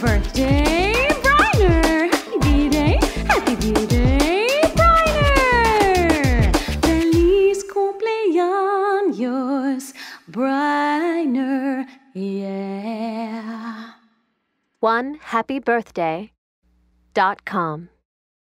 birthday, Briner! Happy B-Day, happy B-Day, Briner! Feliz cumpleaños, Briner, yeah. One happy birthday dot com.